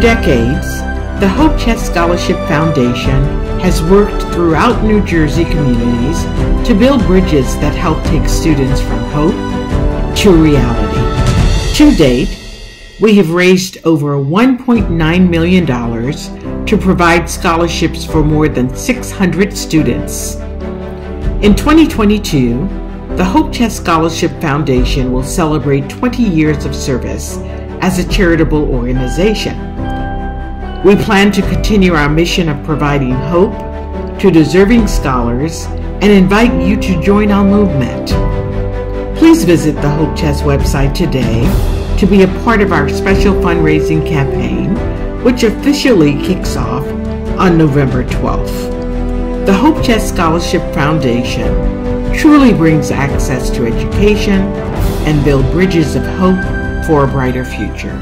decades, the Hope Chest Scholarship Foundation has worked throughout New Jersey communities to build bridges that help take students from hope to reality. To date, we have raised over $1.9 million to provide scholarships for more than 600 students. In 2022, the Hope Chest Scholarship Foundation will celebrate 20 years of service as a charitable organization. We plan to continue our mission of providing hope to deserving scholars and invite you to join our movement. Please visit the Hope Chest website today to be a part of our special fundraising campaign, which officially kicks off on November 12th. The Hope Chest Scholarship Foundation truly brings access to education and build bridges of hope for a brighter future.